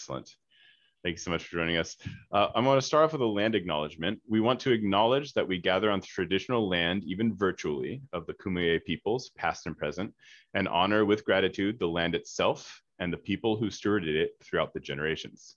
Excellent. Thank you so much for joining us. Uh, I'm going to start off with a land acknowledgement. We want to acknowledge that we gather on traditional land, even virtually, of the Kumeyaay peoples, past and present, and honor with gratitude the land itself and the people who stewarded it throughout the generations.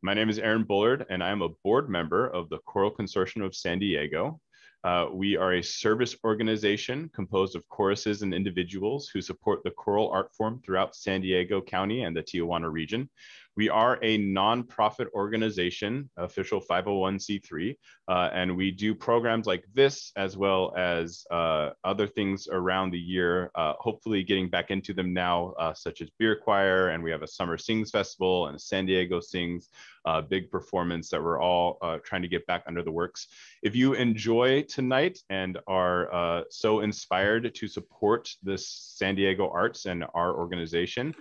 My name is Aaron Bullard, and I am a board member of the Choral Consortium of San Diego. Uh, we are a service organization composed of choruses and individuals who support the choral art form throughout San Diego County and the Tijuana region. We are a nonprofit organization, official 501c3, uh, and we do programs like this as well as uh, other things around the year, uh, hopefully getting back into them now, uh, such as Beer Choir, and we have a Summer Sings Festival and San Diego Sings, uh, big performance that we're all uh, trying to get back under the works. If you enjoy tonight and are so inspired to support this San Diego arts and our organization,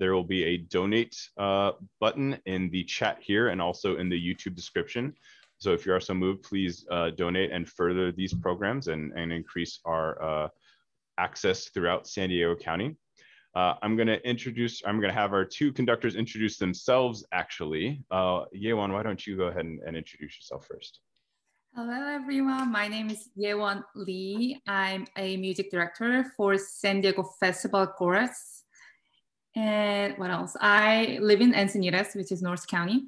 there will be a donate button in the chat here and also in the YouTube description. So if you are so moved, please uh, donate and further these programs and, and increase our uh, access throughout San Diego County. Uh, I'm going to introduce, I'm going to have our two conductors introduce themselves actually. Uh, why don't you go ahead and, and, introduce yourself first? Hello, everyone. My name is Yewon Lee. I'm a music director for San Diego Festival Chorus and what else? I live in Encinitas, which is North County.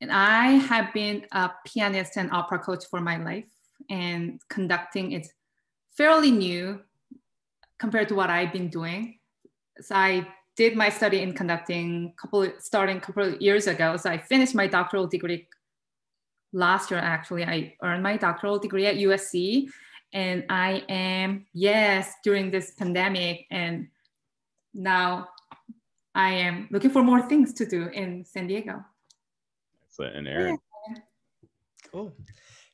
And I have been a pianist and opera coach for my life, and conducting is fairly new compared to what I've been doing. So I did my study in conducting couple starting a couple of years ago. So I finished my doctoral degree last year. Actually, I earned my doctoral degree at USC, and I am yes during this pandemic and now I am looking for more things to do in San Diego. Excellent. And Aaron. Yeah. Cool.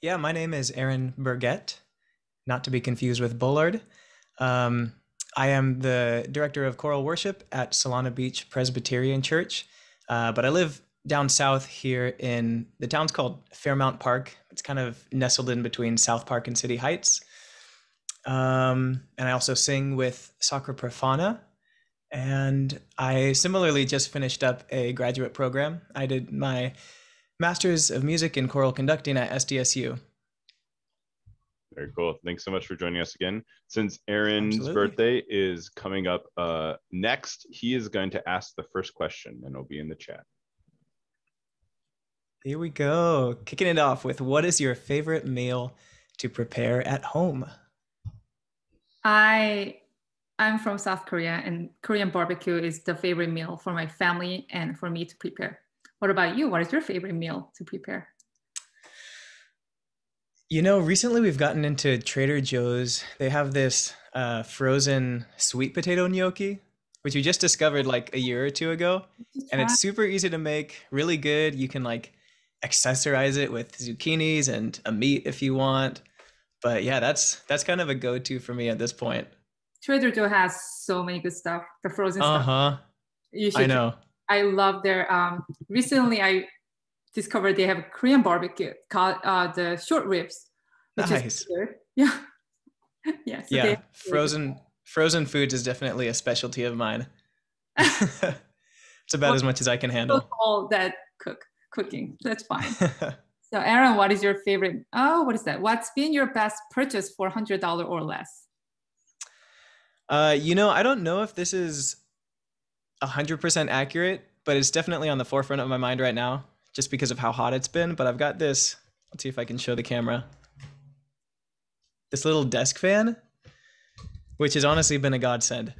Yeah, my name is Aaron Burgett, not to be confused with Bullard. Um, I am the director of choral worship at Solana Beach Presbyterian Church, uh, but I live down south here in the town's called Fairmount Park. It's kind of nestled in between South Park and City Heights. Um, and I also sing with Sacra Profana, and I similarly just finished up a graduate program. I did my Master's of Music in Choral Conducting at SDSU. Very cool. Thanks so much for joining us again. Since Aaron's Absolutely. birthday is coming up uh, next, he is going to ask the first question and it'll be in the chat. Here we go. Kicking it off with what is your favorite meal to prepare at home? I I'm from South Korea, and Korean barbecue is the favorite meal for my family and for me to prepare. What about you? What is your favorite meal to prepare? You know, recently we've gotten into Trader Joe's. They have this uh, frozen sweet potato gnocchi, which we just discovered like a year or two ago. And it's super easy to make, really good. You can like accessorize it with zucchinis and a meat if you want. But yeah, that's that's kind of a go-to for me at this point. Trader Joe has so many good stuff. The frozen uh-huh. stuff. You should. I know. I love their. Um, recently, I discovered they have a Korean barbecue called uh, the short ribs. Nice. Yeah. yeah. So yeah. Frozen frozen foods is definitely a specialty of mine. it's about well, as much as I can handle. All that cook cooking. That's fine. so, Aaron, what is your favorite? Oh, what is that? What's been your best purchase for hundred dollar or less? Uh, you know, I don't know if this is 100% accurate, but it's definitely on the forefront of my mind right now just because of how hot it's been. But I've got this, let's see if I can show the camera. This little desk fan, which has honestly been a godsend.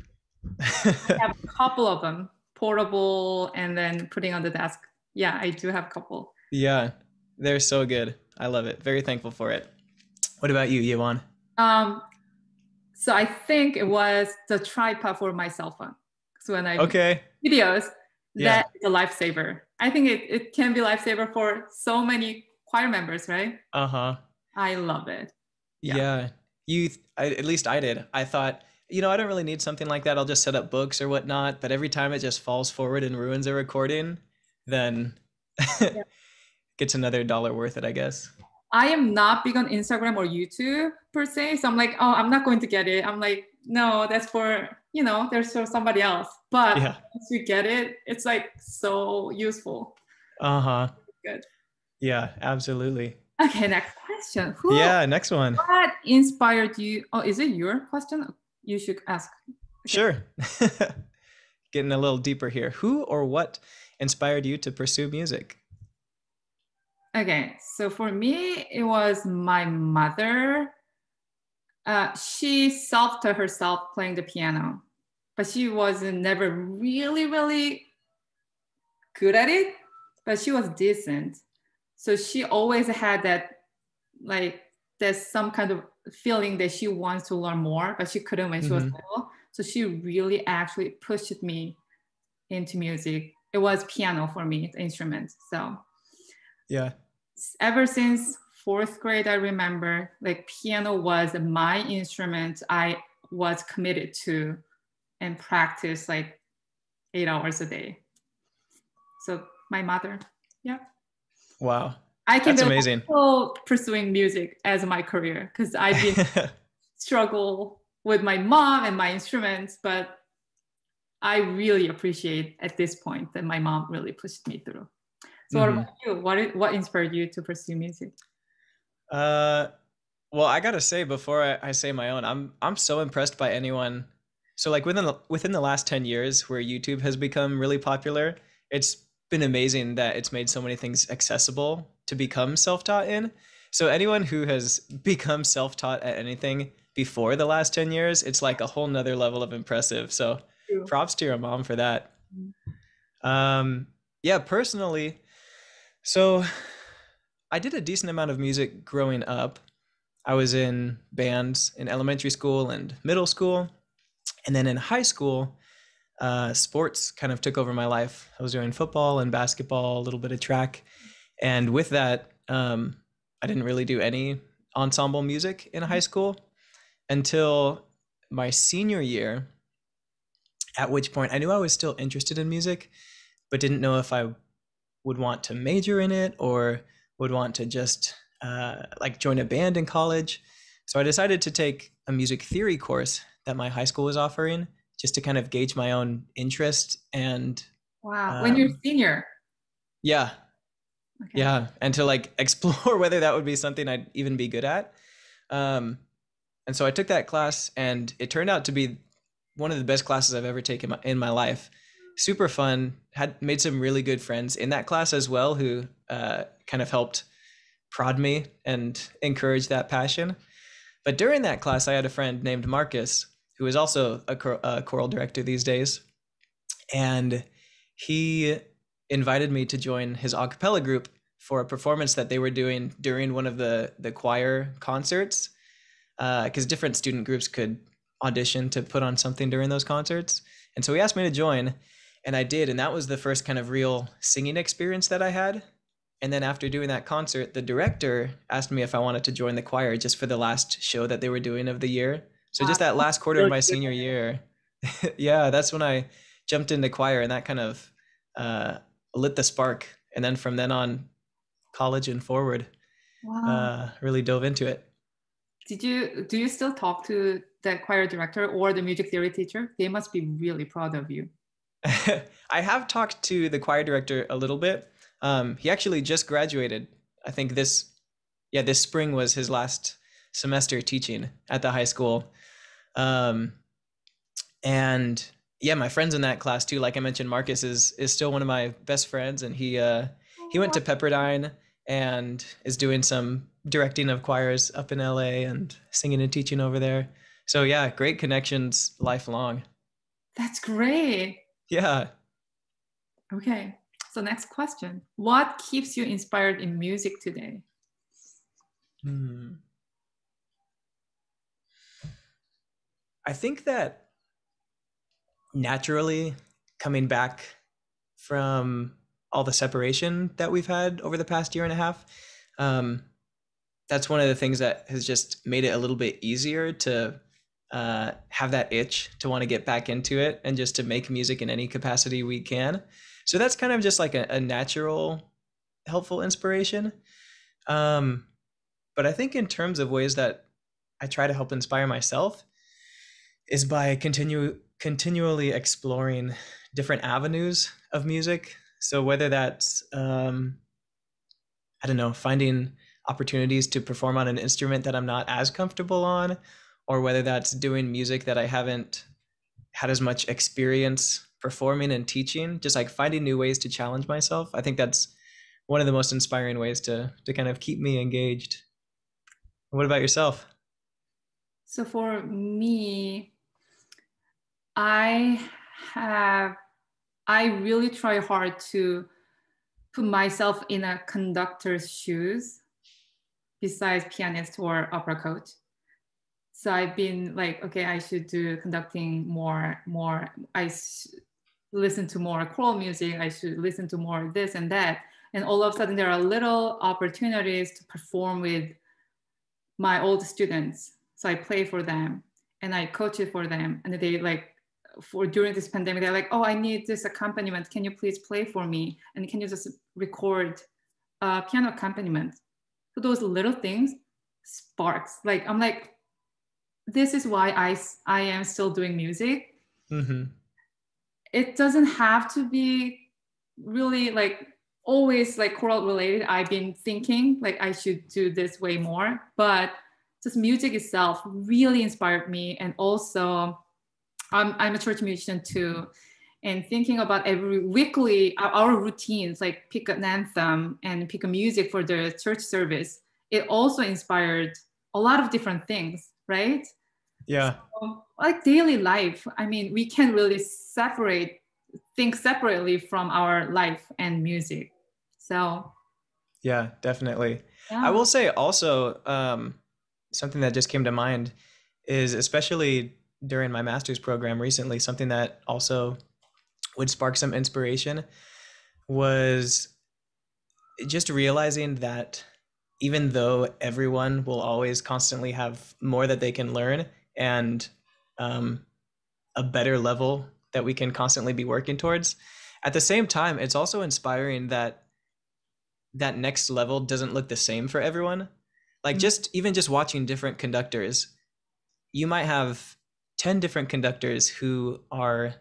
I have a couple of them, portable and then putting on the desk. Yeah, I do have a couple. Yeah, they're so good. I love it. Very thankful for it. What about you, Yewon? Um, so I think it was the tripod for my cell phone. So when I okay videos, yeah. that is a lifesaver. I think it, it can be lifesaver for so many choir members, right? Uh-huh. I love it. Yeah. yeah. You I, at least I did. I thought, you know, I don't really need something like that. I'll just set up books or whatnot. But every time it just falls forward and ruins a recording, then yeah. gets another dollar worth it, I guess. I am not big on Instagram or YouTube per se. So I'm like, oh, I'm not going to get it. I'm like, no, that's for you know, there's for somebody else. But Yeah. once you get it, it's like so useful. Uh huh. Good. Yeah, absolutely. Okay, next question. Who Yeah, next one. what inspired you? Oh, is it your question? You should ask. Sure. Getting a little deeper here. Who or what inspired you to pursue music? Okay, so for me, it was my mother. Uh, she self-taught herself playing the piano, but she was never really, really good at it. But she was decent, so she always had that, like, there's some kind of feeling that she wants to learn more, but she couldn't when she was Mhm. little. So she really actually pushed me into music. It was piano for me, the instrument. So Yeah. ever since fourth grade i remember like piano was my instrument i was committed to and practice like eight hours a day so my mother yeah. Wow. i can That's amazing. also pursuing music as my career because i've been struggle with my mom and my instruments but i really appreciate at this point that my mom really pushed me through so Mhm. what about you what, what inspired you to pursue music Uh, well, I gotta say before I, I say my own, I'm I'm so impressed by anyone. So like within the, within the last ten years, where YouTube has become really popular, it's been amazing that it's made so many things accessible to become self-taught in. So anyone who has become self-taught at anything before the last ten years, it's like a whole nother level of impressive. So props to your mom for that. Mhm. Um, yeah, personally, so I did a decent amount of music growing up. I was in bands in elementary school and middle school. And then in high school, uh, sports kind of took over my life. I was doing football and basketball, a little bit of track. And with that, um, I didn't really do any ensemble music in high school until my senior year, at which point I knew I was still interested in music, but didn't know if I would want to major in it or would want to just uh, like join a band in college. So I decided to take a music theory course that my high school was offering just to kind of gauge my own interest and Wow. when you're Um, senior. yeah, Okay. yeah, and to like explore whether that would be something I'd even be good at. Um, and so I took that class, and it turned out to be one of the best classes I've ever taken in my life. Super fun. Had made some really good friends in that class as well, who uh, kind of helped prod me and encourage that passion. But during that class, I had a friend named Marcus, who is also a, a choral director these days, and he invited me to join his a cappella group for a performance that they were doing during one of the the choir concerts because different student groups could audition to put on something during those concerts and so he asked me to join and i did and that was the first kind of real singing experience that i had and then after doing that concert the director asked me if i wanted to join the choir just for the last show that they were doing of the year so just that last quarter of my senior year yeah that's when i jumped into choir and that kind of uh, lit the spark and then from then on college and forward Wow. uh, really dove into it Did you do you still talk to the choir director or the music theory teacher? They must be really proud of you. i have talked to the choir director a little bit um, he actually just graduated i think this yeah this spring was his last semester teaching at the high school um, and yeah my friends in that class too like i mentioned marcus is is still one of my best friends and he uh he went to pepperdine and is doing some directing of choirs up in LA and singing and teaching over there. So yeah, great connections lifelong. That's great. Yeah. Okay. So next question. What keeps you inspired in music today? Hmm. I think that naturally coming back from all the separation that we've had over the past year and a half, um, that's one of the things that has just made it a little bit easier to uh, have that itch to want to get back into it and just to make music in any capacity we can. So that's kind of just like a, a natural, helpful inspiration. Um, but I think in terms of ways that I try to help inspire myself, is by continue continually exploring different avenues of music. So whether that's um, I don't know, finding opportunities to perform on an instrument that I'm not as comfortable on, or whether that's doing music that I haven't had as much experience performing and teaching, just like finding new ways to challenge myself. I think that's one of the most inspiring ways to to kind of keep me engaged. What about yourself? So for me, I have I really try hard to put myself in a conductor's shoes besides pianist or opera coach. So I've been like, okay, I should do conducting more, more. I listen to more choral music. I should listen to more this and that. And all of a sudden, there are little opportunities to perform with my old students. So I play for them and I coach it for them. And they like, for during this pandemic, they're like, oh, I need this accompaniment. Can you please play for me? And can you just record a piano accompaniment? So those little things sparks. Like I'm like, this is why I I am still doing music. Mm-hmm it doesn't have to be really like always like choral related. I've been thinking like I should do this way more, but just music itself really inspired me. And also, I'm, I'm a church musician too. And thinking about every weekly, our, our routines, like pick an anthem and pick a music for the church service, it also inspired a lot of different things, right? Yeah. So, like daily life, I mean, we can't really separate, think separately from our life and music. So. Yeah, definitely. Yeah. I will say also um, something that just came to mind is especially during my master's program recently, something that also would spark some inspiration was just realizing that even though everyone will always constantly have more that they can learn and um, a better level that we can constantly be working towards. At the same time, it's also inspiring that that next level doesn't look the same for everyone. Like mm-hmm. just even just watching different conductors, you might have 10 different conductors who are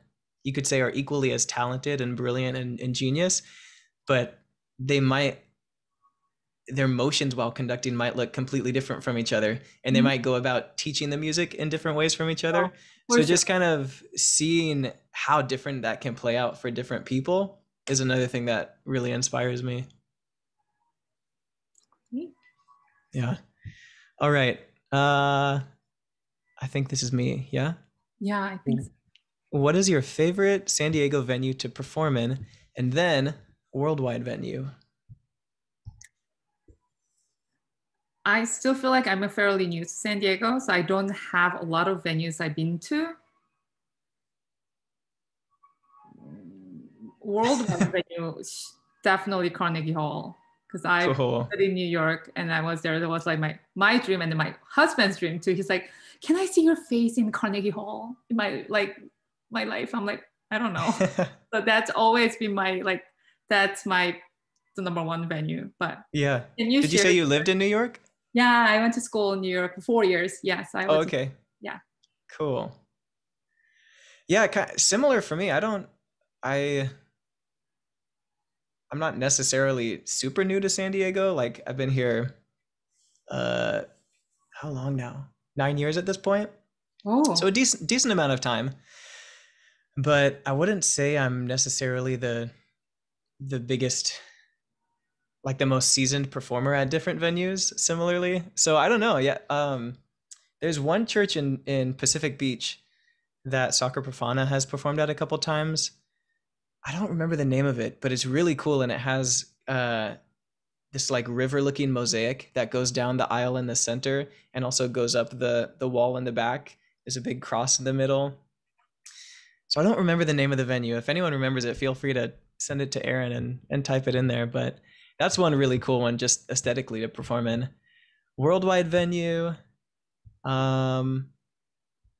you could say are equally as talented and brilliant and, and genius, but they might their motions while conducting might look completely different from each other and they mm-hmm. might go about teaching the music in different ways from each other. Oh, so just kind of seeing how different that can play out for different people is another thing that really inspires me. Yeah. All right. Uh i think this is me. Yeah? Yeah i think so. what is your favorite san diego venue to perform in and then worldwide venue I still feel like I'm fairly new to San Diego, so I don't have a lot of venues I've been to. Worldwide venue, definitely Carnegie Hall, because I cool. in New York and I was there. That was like my my dream and my husband's dream too. He's like, "Can I see your face in Carnegie Hall in my like my life?" I'm like, I don't know. so that's always been my like that's my the number one venue. But yeah, did you say you lived in New York? Yeah, I went to school in New York for four years. Yes, I. Oh, okay. yeah. Cool. Yeah, kind of similar for me. I don't. I. I'm not necessarily super new to San Diego. Like I've been here. Uh, how long now? Nine years at this point. Oh. So a decent decent amount of time. But I wouldn't say I'm necessarily the the biggest like the most seasoned performer at different venues similarly. So i don't know yeah um there's one church in in pacific beach that sacra profana has performed at a couple times. I don't remember the name of it but it's really cool and it has uh this like river looking mosaic that goes down the aisle in the center and also goes up the the wall in the back. There's a big cross in the middle. So i don't remember the name of the venue. If anyone remembers it feel free to send it to aaron and and type it in there but that's one really cool one just aesthetically to perform in. Worldwide venue um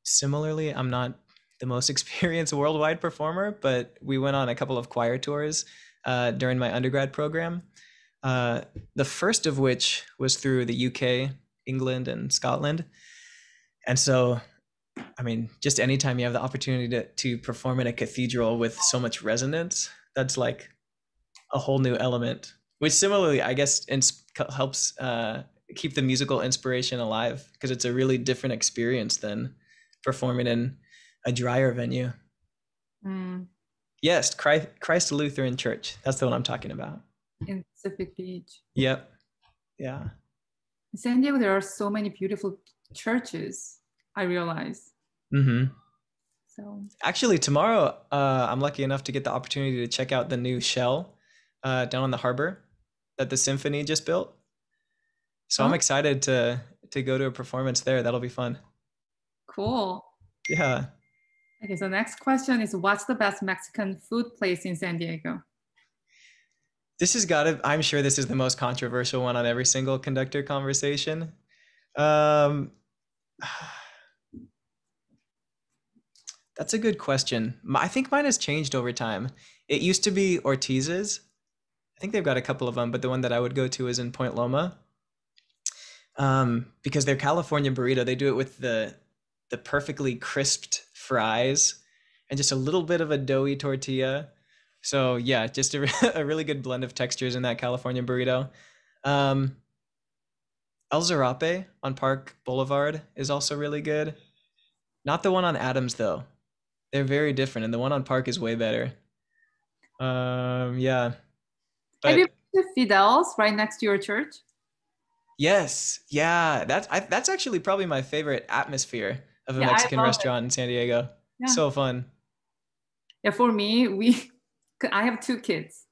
similarly i'm not the most experienced worldwide performer but we went on a couple of choir tours uh, during my undergrad program uh, the first of which was through the uk england and scotland. And so I mean, just anytime you have the opportunity to, to perform in a cathedral with so much resonance, that's like a whole new element, which similarly, I guess, ins- helps uh, keep the musical inspiration alive because it's a really different experience than performing in a drier venue. Mm, Yes, Christ, Christ Lutheran Church. That's the one I'm talking about. in Pacific Beach. Yep. Yeah. In San Diego, there are so many beautiful churches, I realize. hmm So, Actually, tomorrow, uh, I'm lucky enough to get the opportunity to check out the new shell uh, down on the harbor that the symphony just built. So I'm Oh. excited to to go to a performance there. That'll be fun. cool. Yeah. Okay, so next question is what's the best Mexican food place in San Diego? This has got to, I'm sure this is the most controversial one on every single conductor conversation. Um, that's a good question. I think mine has changed over time. It used to be Ortiz's. I think they've got a couple of them, but the one that I would go to is in Point Loma. Um, because their California burrito, they do it with the the perfectly crisped fries and just a little bit of a doughy tortilla. So yeah, just a, a really good blend of textures in that California burrito. Um, El Zarape on Park Boulevard is also really good. Not the one on Adams though. They're very different, and the one on Park is way better. Um, yeah. But Have you been to Fidel's right next to your church? yes, yeah, that's I, that's actually probably my favorite atmosphere of a Yeah, Mexican love it. restaurant in San Diego. Yeah. So fun. Yeah, for me, we I have two kids,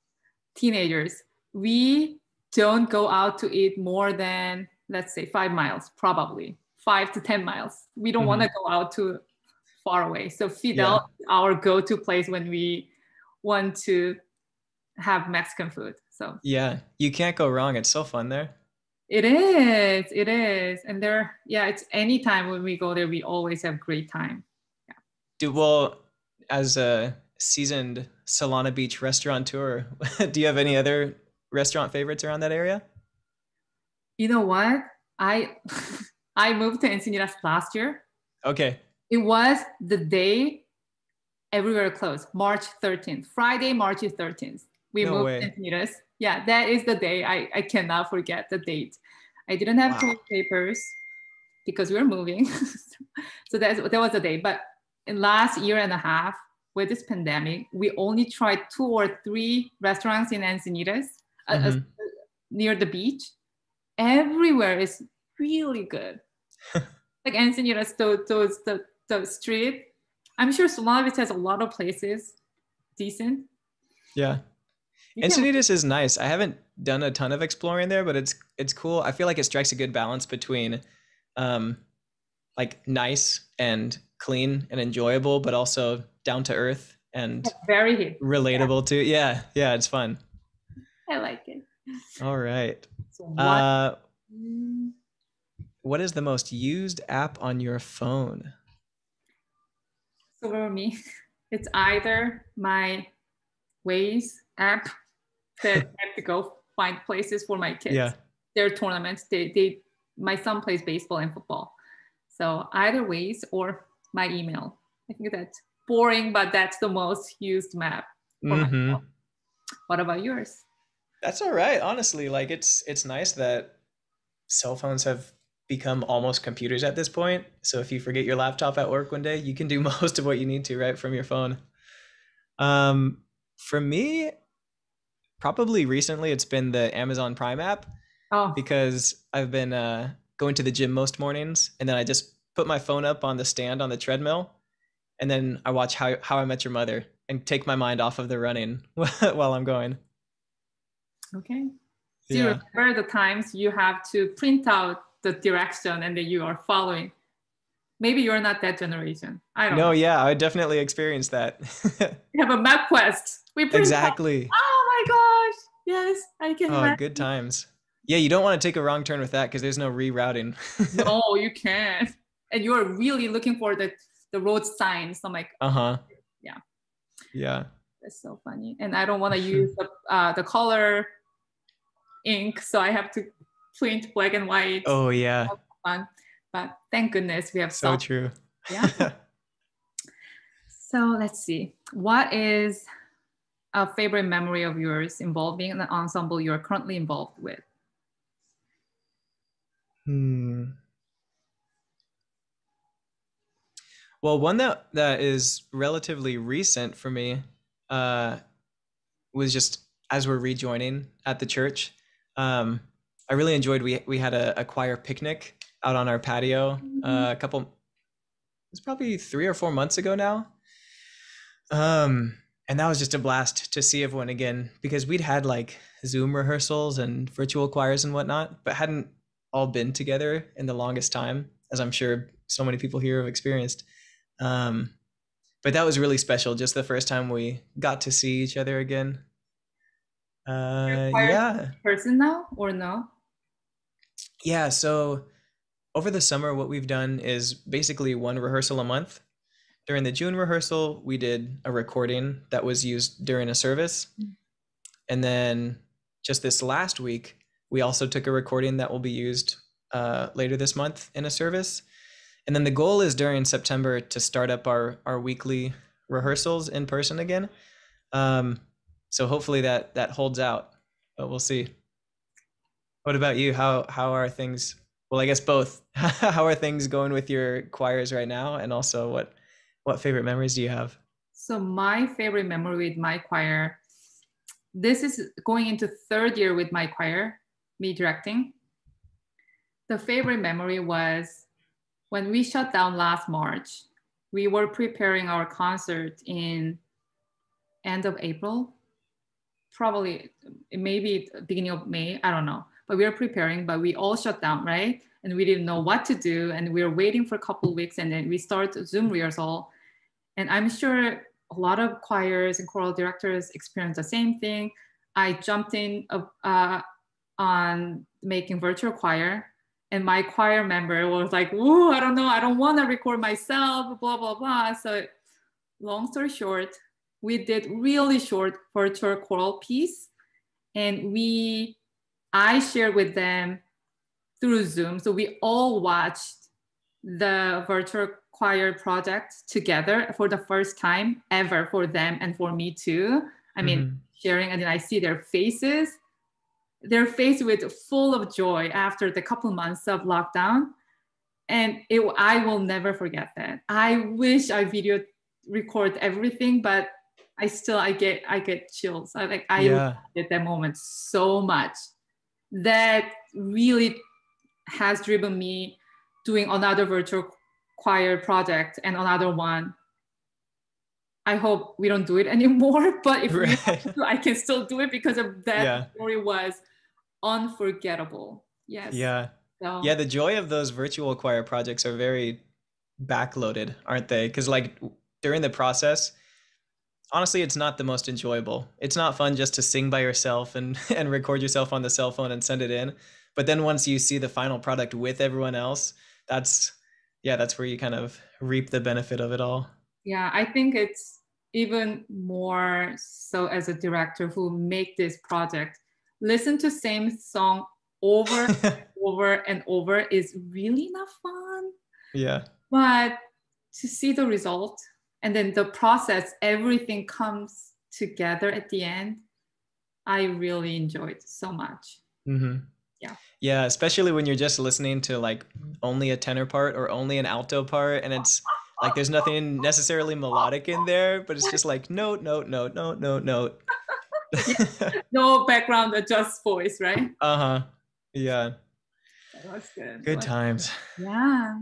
teenagers. We don't go out to eat more than let's say five miles, probably five to ten miles. We don't want to mm-hmm. go out too far away. So Fidel is our go-to place when we want to have Mexican food. So Yeah, you can't go wrong. It's so fun there. it is, it is. And there, yeah, it's anytime when we go there, we always have great time. Do well as a seasoned Solana Beach restaurateur. do you have any other restaurant favorites around that area? You know what? I I moved to Encinitas last year. Okay. It was the day everywhere closed, March 13th, Friday, March 13th. We No moved way. to Encinitas. Yeah, that is the day. I, I cannot forget the date. I didn't have Wow. papers because we were moving. so that's, that was the day. But in last year and a half, with this pandemic, we only tried two or three restaurants in Encinitas uh, uh, Mhm. near the beach. Everywhere is really good. like Encinitas, those, those the, the street. I'm sure Solana has a lot of places decent. Yeah. Encinitas is nice. I haven't done a ton of exploring there, but it's it's cool. I feel like it strikes a good balance between um like nice and clean and enjoyable, but also down to earth and very relatable to yeah, yeah, it's fun. I like it. All right. So what? Uh Mm, what is the most used app on your phone? so for me, it's either my Waze app that I have to go find places for my kids. Yeah. Their tournaments. They they my son plays baseball and football. So either Waze or my email. I think that's boring, but that's the most used map. for my Mhm. phone. What about yours? That's all right. Honestly, like it's it's nice that cell phones have become almost computers at this point. So if you forget your laptop at work one day, you can do most of what you need to right from your phone. Um, for me, probably recently it's been the Amazon Prime app Oh, because I've been uh, going to the gym most mornings, and then I just put my phone up on the stand on the treadmill, and then I watch How How I Met Your Mother and take my mind off of the running while I'm going. okay. Do you remember the times you have to print out the direction and that you are following? Maybe you're not that generation. I don't No, know. yeah, I definitely experienced that. We have a map quest. We print exactly. Gosh. Yes, I can Oh, imagine. good times. Yeah, you don't want to take a wrong turn with that because there's no rerouting. No, you can't. And you're really looking for the, the road signs. I'm like, uh huh. Yeah. Yeah. that's so funny. And I don't want to use the, uh, the color ink. So I have to print black and white. Oh yeah. Fun. But thank goodness we have So true. Yeah. so let's see. What is a favorite memory of yours involving an ensemble you're currently involved with? Hmm. Well, one that that is relatively recent for me uh, was just as we're rejoining at the church. Um, I really enjoyed. We we had a, a choir picnic out on our patio uh, a couple. It was probably three or four months ago now. Um, and that was just a blast to see everyone again because we'd had like Zoom rehearsals and virtual choirs and whatnot, but hadn't all been together in the longest time, as I'm sure so many people here have experienced. Um, but that was really special. Just the first time we got to see each other again. Uh, yeah. Person now or no? Yeah. So over the summer, what we've done is basically one rehearsal a month. During the June rehearsal, we did a recording that was used during a service. Mm. And then just this last week, we also took a recording that will be used uh, later this month in a service. And then the goal is during September to start up our our weekly rehearsals in person again. Um, so hopefully that that holds out, but we'll see. What about you? How how are things? Well, I guess both. how are things going with your choirs right now, and also what what favorite memories do you have? So my favorite memory with my choir. This is going into third year with my choir, me directing. The favorite memory was when we shut down last March, we were preparing our concert in end of April, probably maybe beginning of May, I don't know. But we were preparing, but we all shut down, right? And we didn't know what to do. And we were waiting for a couple weeks and then we start Zoom rehearsal. And I'm sure a lot of choirs and choral directors experience the same thing. I jumped in uh, on making virtual choir and my choir member was like, "Ooh, I don't know, I don't want to record myself," blah blah blah. So, long story short, we did really short virtual choral piece, and we, I shared with them through Zoom. So we all watched the virtual choir project together for the first time ever for them and for me too. I mean, mm-hmm. sharing, and then I see their faces they're faced with full of joy after the couple months of lockdown and it, i will never forget that i wish i video record everything but i still i get i get chills i like i yeah. at that moment so much that really has driven me doing another virtual choir project and another one I hope we don't do it anymore. But if right. to, I can still do it because of that yeah. story was unforgettable. Yes. Yeah. So. Yeah, the joy of those virtual choir projects are very backloaded, aren't they? Because like during the process, honestly, it's not the most enjoyable. It's not fun just to sing by yourself and and record yourself on the cell phone and send it in. But then once you see the final product with everyone else, that's yeah, that's where you kind of reap the benefit of it all. Yeah, I think it's even more so as a director who make this project listen to same song over and over and over is really not fun yeah but to see the result and then the process everything comes together at the end i really enjoyed so much mm-hmm. Yeah yeah especially when you're just listening to like only a tenor part or only an alto part and it's like there's nothing necessarily melodic in there, but it's just like note, note, note, note, note, note. no background, just voice, right? Uh huh. Yeah. That's good. Good times. Yeah.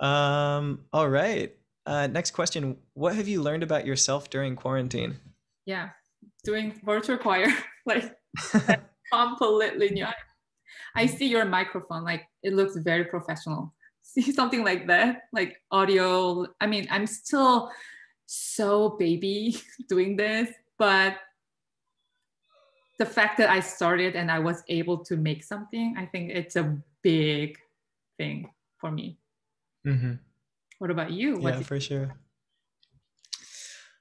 Um. All right. Uh, next question: What have you learned about yourself during quarantine? Yeah, doing virtual choir, like completely new. I see your microphone, like it looks very professional see something like that, like audio. I mean, I'm still so baby doing this, but the fact that I started and I was able to make something, I think it's a big thing for me. Mm-hmm. What about you? What yeah, for sure.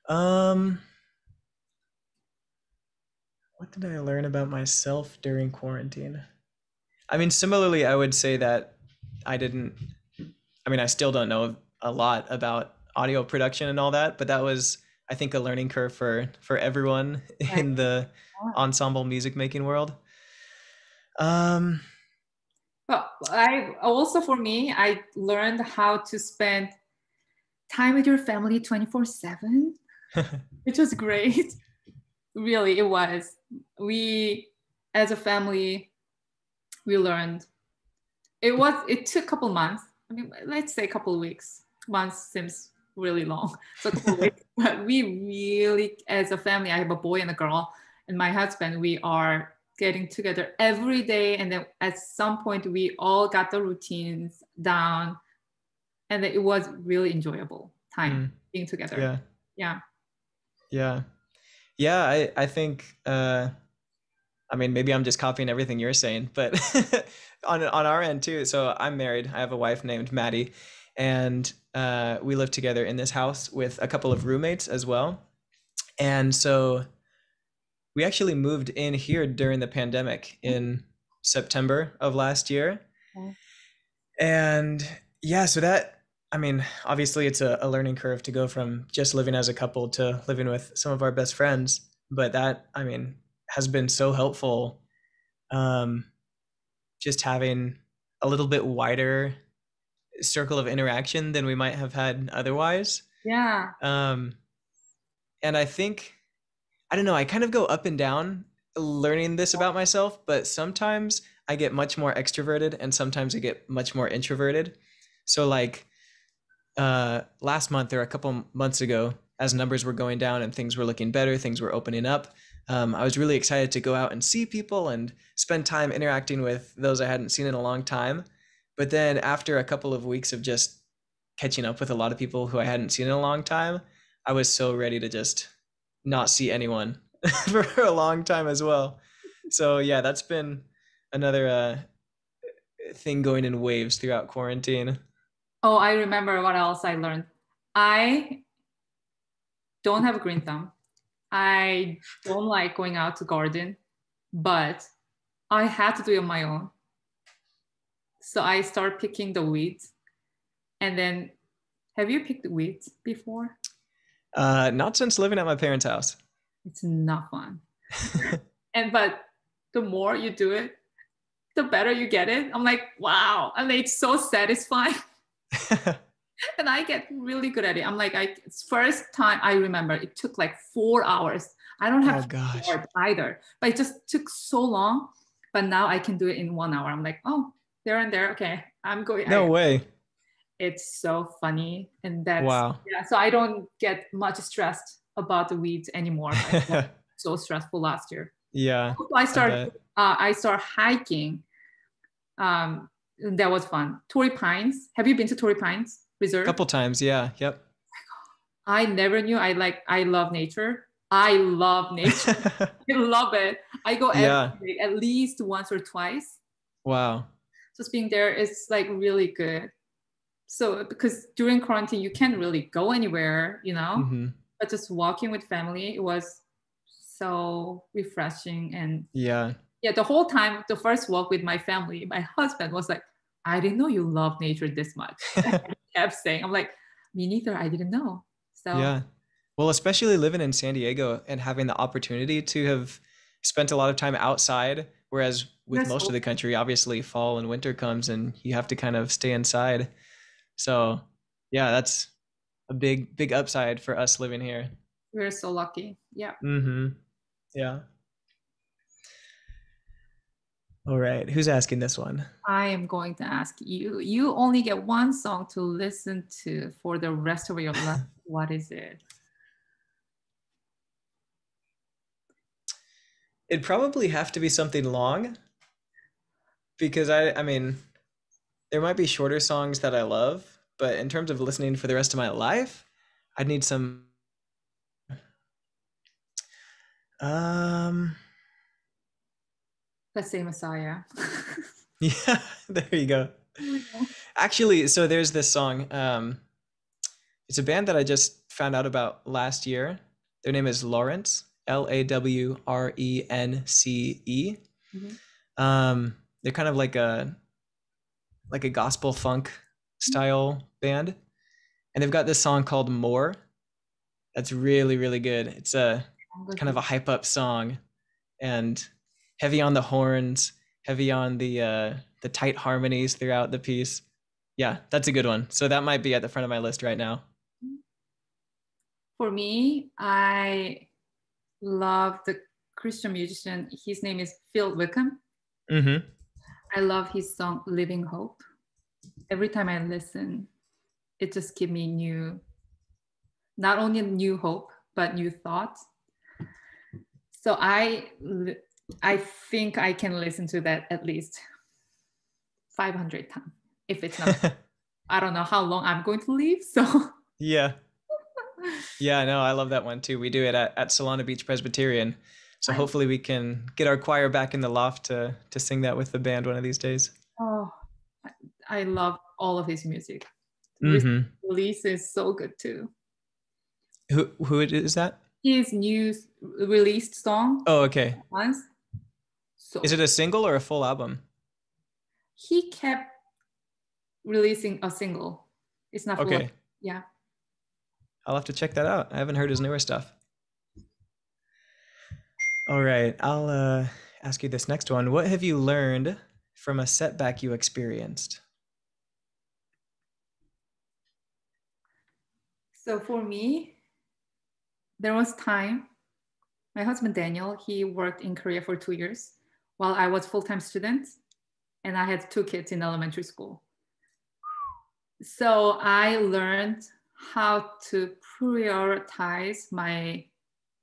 Um, what did I learn about myself during quarantine? I mean, similarly, I would say that I didn't I mean, I still don't know a lot about audio production and all that, but that was I think a learning curve for for everyone right. in the ensemble music making world. Um well, I also for me, I learned how to spend time with your family 24/7, which was great. Really, it was. We as a family we learned it was it took a couple months. I mean, let's say a couple of weeks. Months seems really long. So but we really, as a family, I have a boy and a girl, and my husband, we are getting together every day. And then at some point, we all got the routines down, and it was really enjoyable time mm. being together. Yeah. Yeah. Yeah. Yeah. I, I think, uh, I mean, maybe I'm just copying everything you're saying, but on on our end too. So I'm married. I have a wife named Maddie, and uh, we live together in this house with a couple of roommates as well. And so we actually moved in here during the pandemic in September of last year. Okay. And yeah, so that I mean, obviously it's a, a learning curve to go from just living as a couple to living with some of our best friends. But that, I mean, has been so helpful. Um, just having a little bit wider circle of interaction than we might have had otherwise. Yeah. Um, and I think, I don't know, I kind of go up and down learning this about myself, but sometimes I get much more extroverted and sometimes I get much more introverted. So, like, uh, last month or a couple months ago, as numbers were going down and things were looking better, things were opening up. Um, I was really excited to go out and see people and spend time interacting with those I hadn't seen in a long time. But then after a couple of weeks of just catching up with a lot of people who I hadn't seen in a long time, I was so ready to just not see anyone for a long time as well. So yeah, that's been another uh, thing going in waves throughout quarantine. Oh, I remember what else I learned. I don't have a green thumb. I don't like going out to garden, but I had to do it on my own. So I start picking the weeds. And then have you picked weeds before? Uh, not since living at my parents' house. It's not fun. and but the more you do it, the better you get it. I'm like, wow. And it's so satisfying. and I get really good at it. I'm like, I first time I remember it took like four hours. I don't have oh, either, but it just took so long. But now I can do it in one hour. I'm like, oh, there and there. Okay, I'm going. No I, way. It's so funny, and that's wow. Yeah, so I don't get much stressed about the weeds anymore. so stressful last year. Yeah. Also, I started. Uh, I start hiking. Um, that was fun. Torrey Pines. Have you been to Torrey Pines Reserve? A couple times, yeah. Yep. I never knew I like I love nature. I love nature. I love it. I go yeah. day, at least once or twice. Wow. Just being there is like really good. So because during quarantine you can't really go anywhere, you know. Mm-hmm. But just walking with family, it was so refreshing and yeah yeah, the whole time, the first walk with my family, my husband was like, I didn't know you love nature this much. I kept saying, I'm like, me neither. I didn't know. So yeah. Well, especially living in San Diego and having the opportunity to have spent a lot of time outside, whereas with That's most cool. of the country, obviously fall and winter comes and you have to kind of stay inside. So yeah, that's a big, big upside for us living here. We're so lucky. Yeah. Mm-hmm. Yeah. All right. Who's asking this one? I am going to ask you. You only get one song to listen to for the rest of your life. what is it? It'd probably have to be something long because I I mean there might be shorter songs that I love, but in terms of listening for the rest of my life, I'd need some um Let's say Messiah. yeah, there you go. Actually, so there's this song. Um, it's a band that I just found out about last year. Their name is Lawrence, L A W R E N C E. Mm-hmm. Um, they're kind of like a like a gospel funk style band, and they've got this song called "More." That's really really good. It's a kind of a hype up song, and heavy on the horns, heavy on the uh, the tight harmonies throughout the piece. Yeah, that's a good one. So that might be at the front of my list right now. For me, I love the Christian musician. His name is Phil Wickham. Mm-hmm. I love his song "Living Hope." Every time I listen, it just gives me new, not only new hope but new thoughts. So I, I think I can listen to that at least 500 times if it's not. I don't know how long I'm going to leave. So yeah, yeah, no, I love that one too. We do it at, at Solana Beach Presbyterian. So hopefully we can get our choir back in the loft to to sing that with the band one of these days. Oh, I love all of his music. Mm-hmm. Release is so good too. Who who is that? His new released song. Oh, okay. Once. So Is it a single or a full album? he kept releasing a single. It's not full. Okay. Yeah. I'll have to check that out. I haven't heard his newer stuff. All right, I'll uh, ask you this next one. What have you learned from a setback you experienced? So for me, there was time. My husband Daniel, he worked in Korea for two years while I was full-time student, and I had two kids in elementary school. So I learned how to prioritize my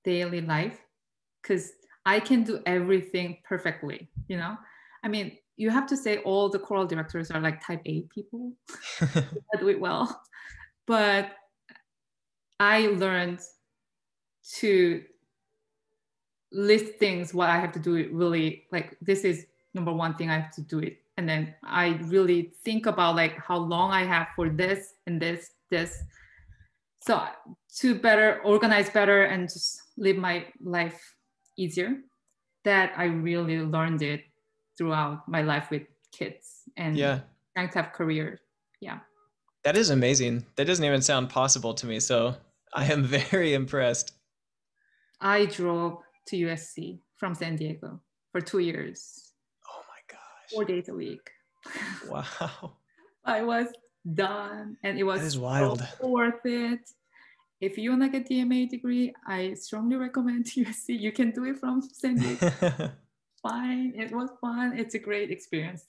daily life because I can do everything perfectly. You know, I mean, you have to say all the choral directors are like type A people that do it well, but I learned to list things what I have to do it really like this is number one thing I have to do it and then I really think about like how long I have for this and this this so to better organize better and just live my life easier that I really learned it throughout my life with kids and yeah, trying to have career yeah that is amazing. That doesn't even sound possible to me. So I am very impressed. I drove to USC from San Diego for two years, Oh my gosh. four days a week. Wow. I was done, and it was That is so wild. worth it. If you want to get DMA degree, I strongly recommend USC. You can do it from San Diego. Fine, it was fun. It's a great experience.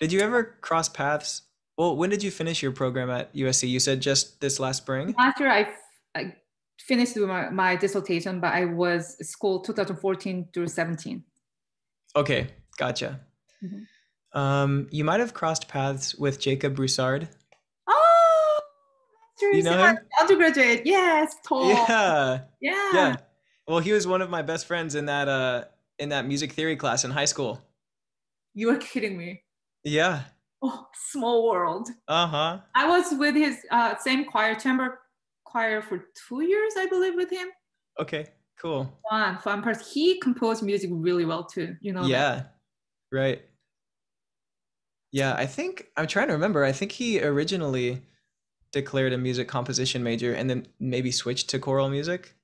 did you ever cross paths? Well, when did you finish your program at USC? You said just this last spring? Last I, f- I finished with my, my dissertation, but I was school 2014 through 17. Okay, gotcha. Mhm. Um, you might have crossed paths with Jacob Broussard. Oh, You know him? undergraduate. Yes, tall. Yeah, Yeah. yeah. Well, he was one of my best friends in that uh in that music theory class in high school. You are kidding me. Yeah. Oh, small world. Uh huh. I was with his uh, same choir, chamber choir, for two years, I believe, with him. Okay. Cool. Fun, fun person. He composed music really well too. You know. that? Yeah. Right. Yeah, I think I'm trying to remember. I think he originally declared a music composition major and then maybe switched to choral music.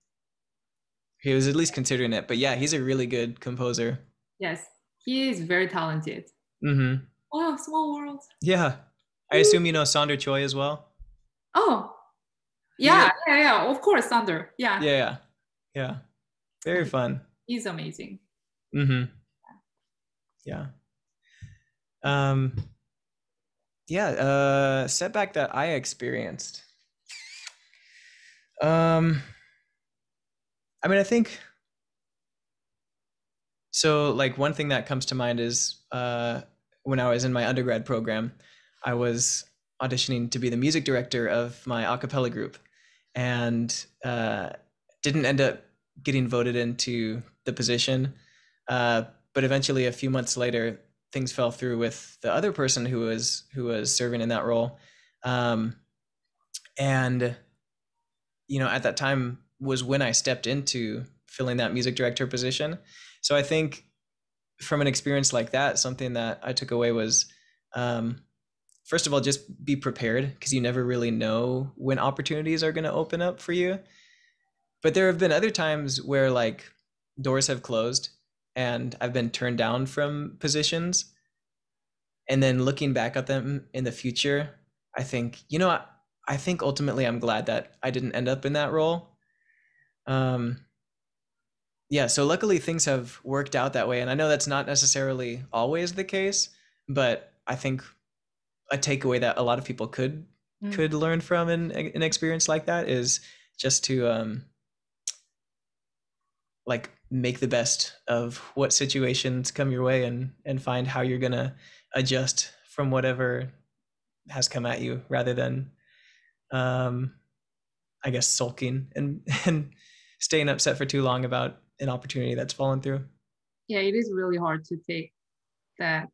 He was at least considering it, but yeah, he's a really good composer. Yes, he is very talented. Mm-hmm. Oh, small world. Yeah. I assume you know Sonder Choi as well. Oh, yeah, yeah, yeah. Of course, Thunder. Yeah, Yeah, yeah. Yeah. Very fun. he's amazing. Mm-hmm. Yeah. Um yeah, uh setback that I experienced. Um I mean I think so like one thing that comes to mind is uh when I was in my undergrad program, I was auditioning to be the music director of my a cappella group and uh didn't end up getting voted into the position. Uh, but eventually, a few months later, things fell through with the other person who was who was serving in that role, um, and you know, at that time was when I stepped into filling that music director position. So I think from an experience like that, something that I took away was um, first of all just be prepared because you never really know when opportunities are going to open up for you. But there have been other times where like doors have closed and i've been turned down from positions. And then looking back at them in the future i think you know I, I think ultimately i'm glad that i didn't end up in that role. Um yeah so luckily things have worked out that way and i know that's not necessarily always the case but i think a takeaway that a lot of people could mm. could learn from an, an experience like that is just to um like make the best of what situations come your way and and find how you're gonna adjust from whatever has come at you rather than um i guess sulking and and staying upset for too long about an opportunity that's fallen through yeah it is really hard to take that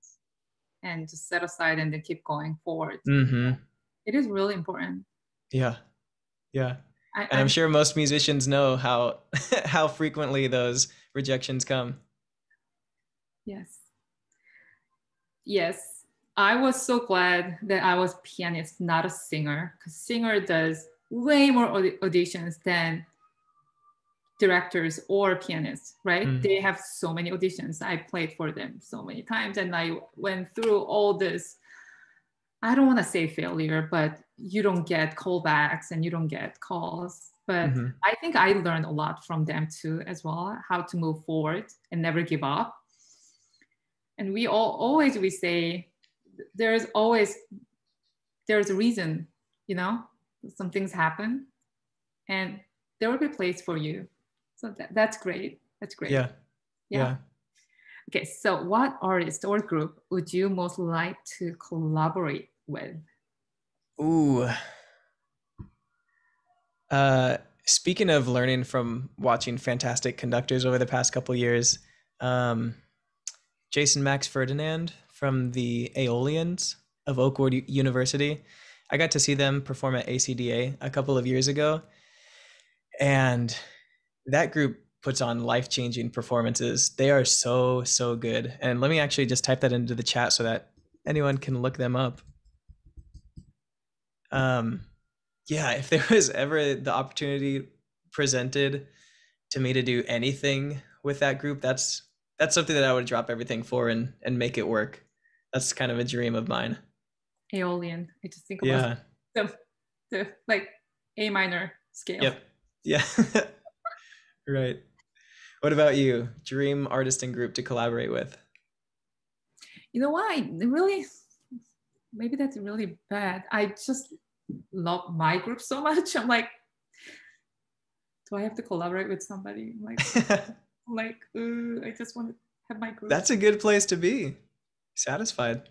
and just set aside and then keep going forward. Mm-hmm. it is really important. Yeah. Yeah. I, and I'm, I'm sure most musicians know how how frequently those rejections come. Yes. Yes. I was so glad that i was pianist not a singer because singer does way more auditions than directors or pianists, right? Mm-hmm. They have so many auditions. I played for them so many times and I went through all this. I don't want to say failure, but you don't get callbacks and you don't get calls. But mm-hmm. I think I learned a lot from them too, as well, how to move forward and never give up. And we all always we say there's always there's a reason, you know, some things happen and there will be a place for you so that, that's great. That's great. Yeah. yeah. Yeah. Okay, so what artist or group would you most like to collaborate with? Ooh. Uh, speaking of learning from watching fantastic conductors over the past couple years, um, Jason Max Ferdinand from the Aeolians of Oakwood University. I got to see them perform at ACDA a couple of years ago, and that group puts on life-changing performances. They are so so good. And let me actually just type that into the chat so that anyone can look them up. Um yeah, if there was ever the opportunity presented to me to do anything with that group, that's that's something that I would drop everything for and and make it work. That's kind of a dream of mine. Aeolian. I just think about yeah. the, the like A minor scale. Yep. Yeah. Right. What about you? Dream artist and group to collaborate with? You know why? Really, maybe that's really bad. I just love my group so much. I'm like, do I have to collaborate with somebody? I'm like, I'm like, uh, I just want to have my group. That's a good place to be. Satisfied.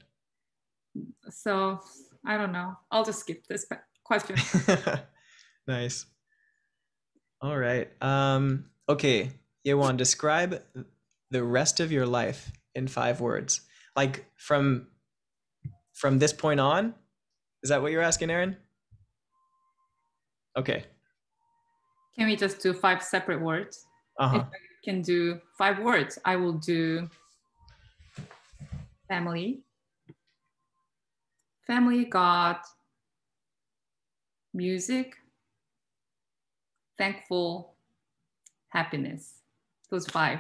So I don't know. I'll just skip this question. nice. All right. Um, okay. Yewon, describe the rest of your life in five words. Like from from this point on. Is that what you're asking, Aaron? Okay. Can we just do five separate words? Uh-huh. If I can do five words, I will do family. Family, God, music, thankful, happiness. Those five.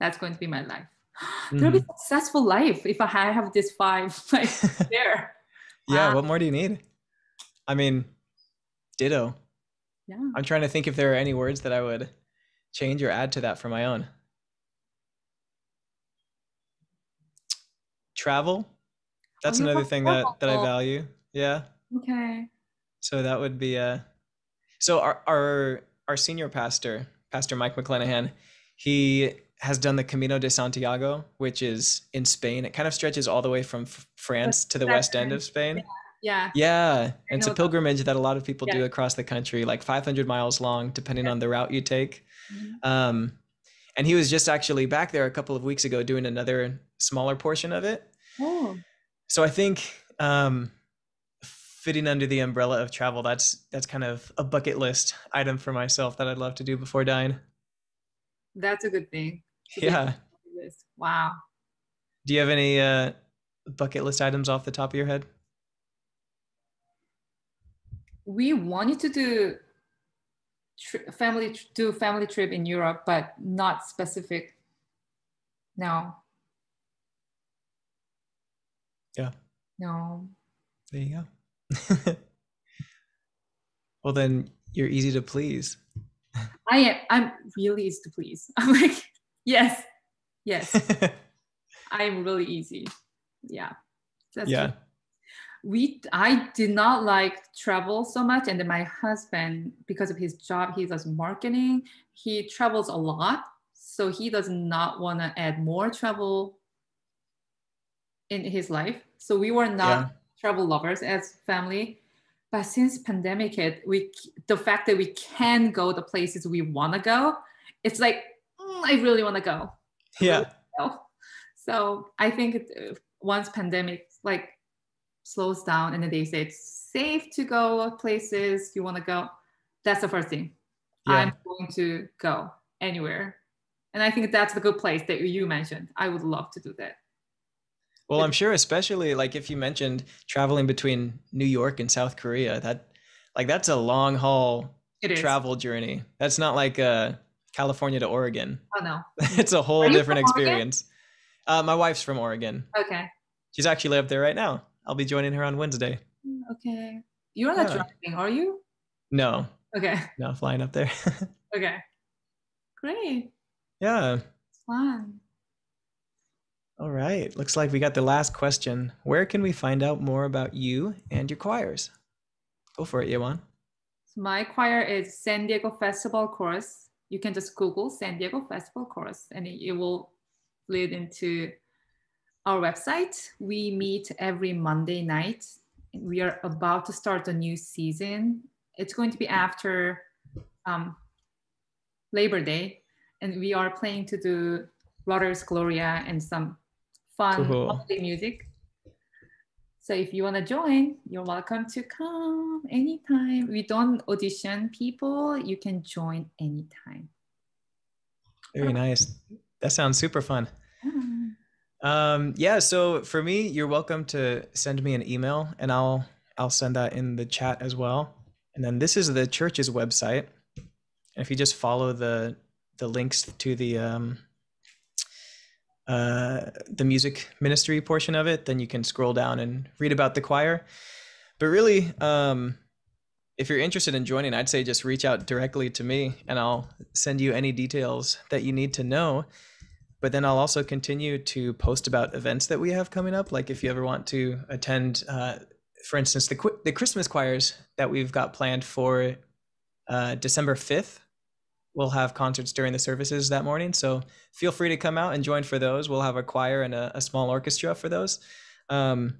That's going to be my life. Mm-hmm. There'll be a successful life if I have this five like there. yeah. Wow. What more do you need? I mean, ditto. Yeah. I'm trying to think if there are any words that I would change or add to that for my own. Travel. That's oh, another thing that that I value. Yeah. Okay. So that would be a. Uh, so our our our senior pastor, Pastor Mike McClenahan, he has done the Camino de Santiago, which is in Spain. It kind of stretches all the way from f- France to the west end of Spain. Yeah. Yeah. yeah. It's a pilgrimage that a lot of people yeah. do across the country, like 500 miles long, depending yeah. on the route you take. Mm-hmm. Um, and he was just actually back there a couple of weeks ago doing another smaller portion of it. Oh. So I think um, fitting under the umbrella of travel that's that's kind of a bucket list item for myself that i'd love to do before dying that's a good thing yeah wow do you have any uh bucket list items off the top of your head we wanted to do tri- family do family trip in Europe, but not specific. No. Yeah. No. There you go. well, then you're easy to please. I am. I'm really easy to please. I'm like, yes, yes. I'm really easy. Yeah. That's yeah. true. We I did not like travel so much. And then my husband, because of his job, he does marketing. He travels a lot. So he does not want to add more travel in his life. So we were not Yeah. Travel lovers as family. But since pandemic hit, we the fact that we can go the places we want to go, it's like "Mm, I really want to go Yeah. So I think uh, once pandemic like slows down and then they say it's safe to go places you want to go, that's the first thing. Yeah. I'm going to go anywhere. And I think that's the good place that you mentioned. I would love to do that. Well, I'm sure, especially like if you mentioned traveling between New York and South Korea, that like that's a long haul travel journey. That's not like uh, California to Oregon. Oh no. it's a whole different experience. Uh, my wife's from Oregon. Okay. She's actually up there right now. I'll be joining her on Wednesday. Mm, Okay. You're not Yeah. driving, are you? No, Okay. no, flying up there. Okay. Great. yeah. It's fun. All right. Looks like we got the last question. Where can we find out more about you and your choirs? Go for it, Yewon. So my choir is San Diego Festival Chorus. You can just Google San Diego Festival Chorus and it, it will lead into our website. We meet every Monday night. We are about to start a new season. It's going to be after um, Labor Day, and we are planning to do Rutter's Gloria and some fun Cool. holiday music. So if you want to join, you're welcome to come anytime. We don't audition people. You can join anytime. Very nice. That sounds super fun. Ah. Um, yeah, so for me, you're welcome to send me an email and I'll I'll send that in the chat as well. And then this is the church's website. And if you just follow the the links to the um uh the music ministry portion of it, then you can scroll down and read about the choir. But really, um if you're interested in joining, I'd say just reach out directly to me and I'll send you any details that you need to know but then I'll also continue to post about events that we have coming up. Like if you ever want to attend, uh, for instance, the the Christmas choirs that we've got planned for uh, December fifth. We'll have concerts during the services that morning, so feel free to come out and join for those. We'll have a choir and a, a small orchestra for those. Um,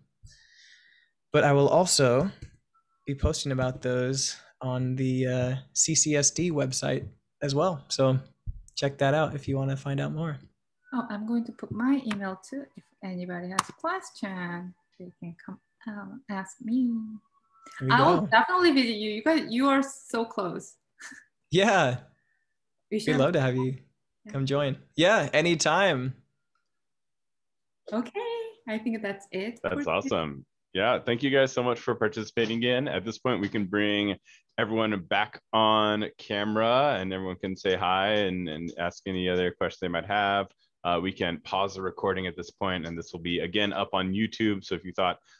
but I will also be posting about those on the uh, CCSD website as well. So check that out if you want to find out more. Oh, I'm going to put my email too. If anybody has a question, they can come um, ask me. I'll definitely visit you. You guys, you are so close. Yeah, We we'd love to have you come join. Yeah, anytime. Okay, I think that's it. That's awesome. Yeah, thank you guys so much for participating again. At this point, we can bring everyone back on camera and everyone can say hi and, and ask any other questions they might have. Uh, we can pause the recording at this point and this will be again up on YouTube. So if you thought